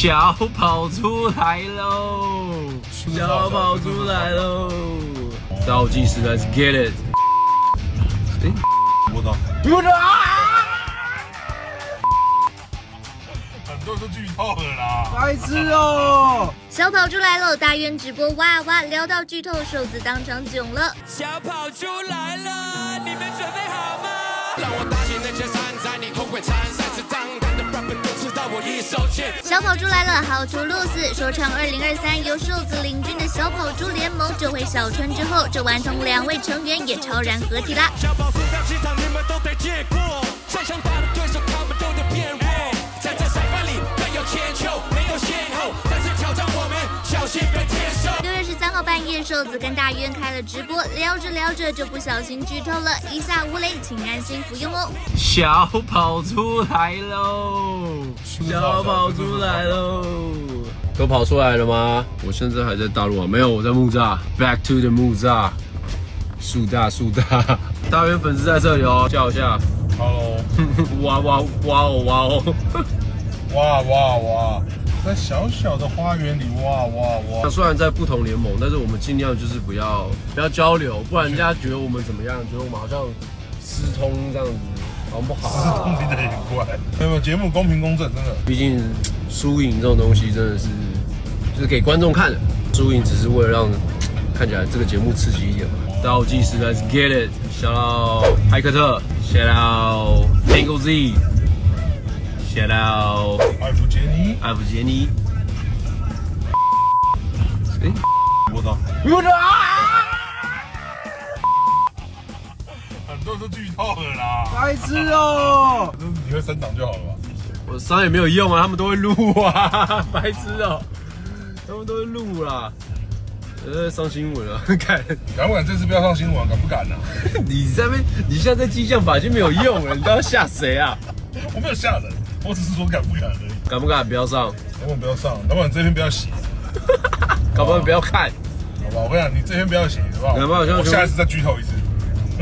小跑出来喽！小跑出来喽！倒计时，Let's get it！哎，我操！我的啊！很多人都剧透了啦！白痴哦！小跑出来喽，大渊直播哇哇，聊到剧透，瘦子当场囧了。小跑出来了，一手牵。小跑猪来了，好出路子，说唱二零二三由瘦子领军的小跑猪联盟，这回小春之后，这顽童两位成员也超然合体啦。小跑猪表气场，你们都得见过。最强大的对手，他们都得变弱。在这赛饭里没有千秋，没有先后，但是挑战我们，小心被接受。六月十三号半夜，瘦子跟大渊开了直播，聊着聊着就不小心剧透了，一下无雷，请安心服用哦。小跑出来喽！小跑出来喽！都跑出来了吗？我现在还在大陆啊，没有，我在木栅，Back to the 木栅，树大树大，大元粉丝在这里哦，叫一下，Hello，哇哇哇哦哇哦！哇哇哇，在小小的花园里，哇哇哇！虽然在不同联盟，但是我们尽量就是不要不要交流，不然人家觉得我们怎么样，觉得我们好像私通这样子，好不好。私通听得也怪，没有节目公平公正，真的。毕竟输赢这种东西真的是就是给观众看的，输赢只是为了让看起来这个节目刺激一点嘛。倒计时，Let's get it！小到派克特，小到 Angle Z，小到艾弗杰尼，艾弗杰尼。哎，我操！我的都剧透了啦！白痴哦！你会升档就好了吧？我伤也没有用啊，他们都会录啊，白痴哦、他们都会录啦。呃，上新闻了，看敢不敢这次不要上新闻？敢不敢呢、啊？你在那边，你现在在激将法已经没有用了，你都要吓谁啊？我没有吓人，我只是说敢不敢而已。敢不敢不要上？老板不要上，老板这篇不要写，敢不敢不要看？好不好？我跟你讲，你这篇不要写，好不好？敢不敢像我下一次再剧透一次。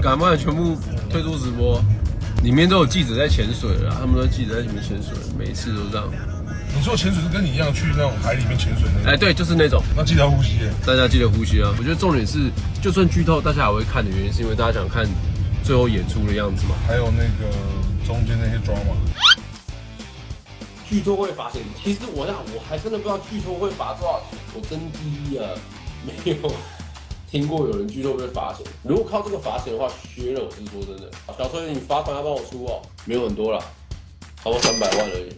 敢不敢全部退出直播？里面都有记者在潜水了啦，他们都记者在里面潜水，每一次都这样。你说潜水是跟你一样去那种海里面潜水那种？哎，对，就是那种，那记得要呼吸。大家记得呼吸啊！我觉得重点是，就算剧透，大家还会看的原因，是因为大家想看最后演出的样子嘛。还有那个中间那些 drama。剧透会罚钱，其实我那我还真的不知道剧透会罚多少钱，我真低啊，没有听过有人剧透被罚钱。如果靠这个罚钱的话，削了，我是说真的。小崔，你罚款要帮我出哦，没有很多啦，差不多三百万而已。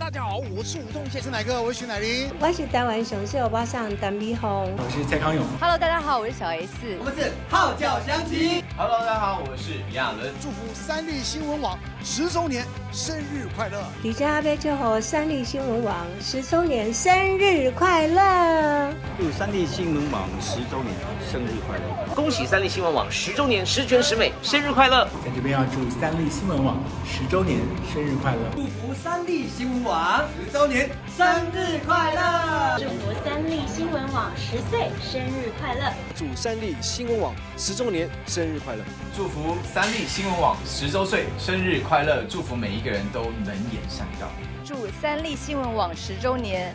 大家好，我是吴宗宪，是哪个？我是徐乃麟。我是台湾熊秀巴上陈碧红。我是蔡康永。Hello，大家好，我是小 S。我们是号角响起。Hello，大家好，我是李亚伦。祝福三立新闻网十周年生日快乐！李家阿贝祝福三立新闻网十周年生日快乐！祝三立新闻网十周年生日快乐！恭喜三立新闻网十周年十全十美，生日快乐！在这边要祝三立新闻网十周年生日快乐！祝福三立新闻网十周年生日快乐！祝福三立新闻网十岁生日快乐！祝三立新闻网十周年生日快乐！祝福三立新闻网十周岁生日快乐！祝福每一个人都能言善道。祝三立新闻网十周年